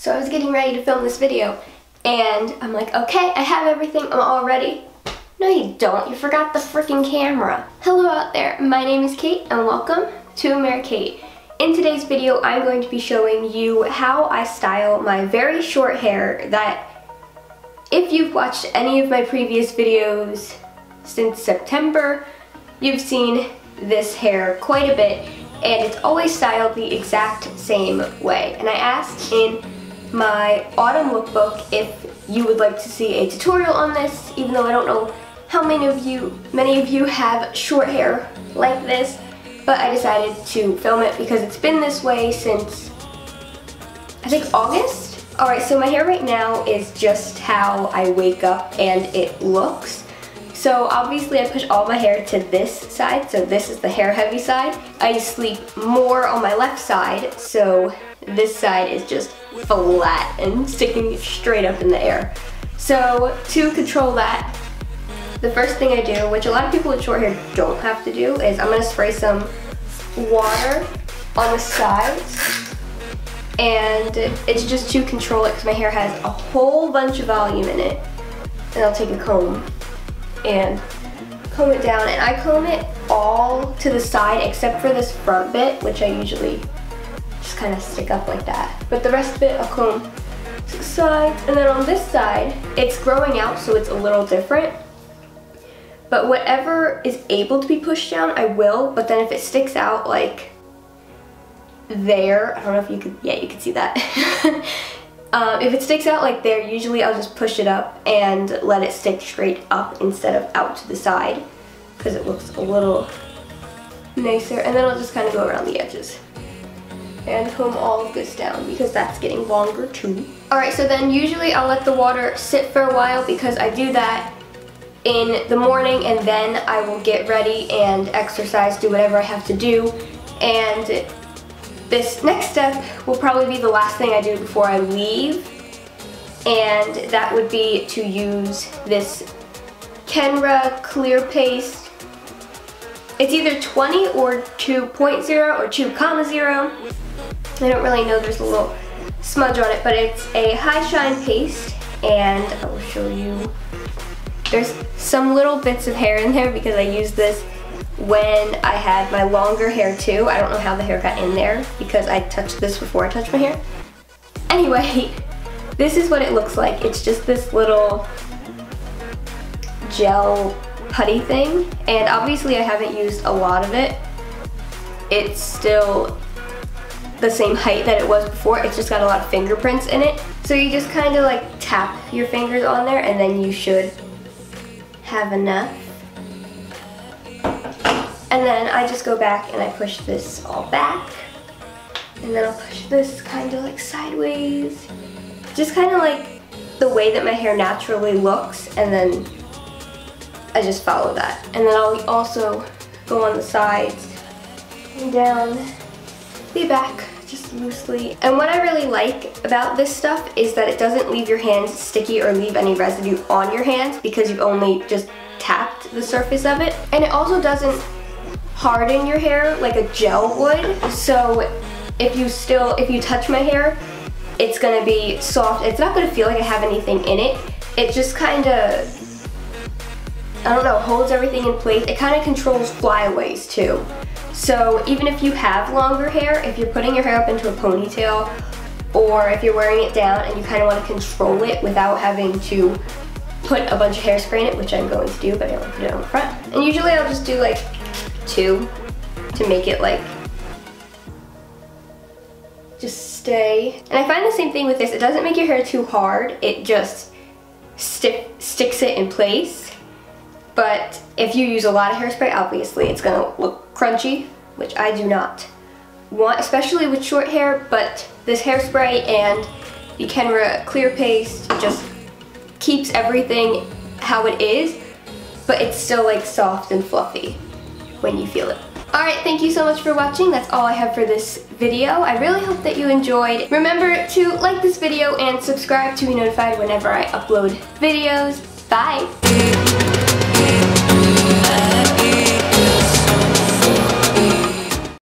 So I was getting ready to film this video and I'm like, okay, I have everything, I'm all ready. No you don't, you forgot the freaking camera. Hello out there, my name is Caitt and welcome to Americaitt. In today's video, I'm going to be showing you how I style my very short hair that if you've watched any of my previous videos since September, you've seen this hair quite a bit and it's always styled the exact same way. And I asked in my autumn lookbook if you would like to see a tutorial on this, even though I don't know how many of you, many of you have short hair like this, but I decided to film it because it's been this way since, I think August? Alright, so my hair right now is just how I wake up and it looks. So obviously I push all my hair to this side, so this is the hair heavy side. I sleep more on my left side, so this side is just flat and sticking straight up in the air. So to control that, the first thing I do, which a lot of people with short hair don't have to do, is I'm gonna spray some water on the sides. And it's just to control it because my hair has a whole bunch of volume in it. And I'll take a comb and comb it down. And I comb it all to the side except for this front bit, which I usually just kind of stick up like that. But the rest of it, I'll comb to the sides. And then on this side, it's growing out, so it's a little different. But whatever is able to be pushed down, I will. But then if it sticks out like there, I don't know if you could, yeah, you can see that. Um, if it sticks out like there, usually I'll just push it up and let it stick straight up instead of out to the side because it looks a little nicer. And then I'll just kind of go around the edges and comb all of this down because that's getting longer too. Alright, so then usually I'll let the water sit for a while because I do that in the morning and then I will get ready and exercise, do whatever I have to do. And this next step will probably be the last thing I do before I leave, and that would be to use this Kenra Clear Paste. It's either 20 or 2.0 or 2.0. I don't really know, there's a little smudge on it, but it's a high shine paste, and I will show you. There's some little bits of hair in there because I use this when I had my longer hair too. I don't know how the hair got in there because I touched this before I touched my hair. Anyway, this is what it looks like. It's just this little gel putty thing. And obviously I haven't used a lot of it. It's still the same height that it was before. It's just got a lot of fingerprints in it. So you just kind of like tap your fingers on there and then you should have enough. And then I just go back and I push this all back. And then I'll push this kind of like sideways. Just kind of like the way that my hair naturally looks. And then I just follow that. And then I'll also go on the sides and down the back just loosely. And what I really like about this stuff is that it doesn't leave your hands sticky or leave any residue on your hands because you've only just tapped the surface of it. And it also doesn't harden your hair like a gel would. So if you still, if you touch my hair, it's gonna be soft. It's not gonna feel like I have anything in it. It just kinda, I don't know, holds everything in place. It kinda controls flyaways too. So even if you have longer hair, if you're putting your hair up into a ponytail, or if you're wearing it down and you kind of want to control it without having to put a bunch of hairspray in it, which I'm going to do, but I don't put it on the front. And usually I'll just do like two to make it like just stay. And I find the same thing with this. It doesn't make your hair too hard. It just stick, sticks it in place. But if you use a lot of hairspray, obviously it's gonna look crunchy, which I do not want, especially with short hair, but this hairspray and the Kenra clear paste just keeps everything how it is, but it's still like soft and fluffy when you feel it. Alright, thank you so much for watching. That's all I have for this video. I really hope that you enjoyed. Remember to like this video and subscribe to be notified whenever I upload videos. Bye!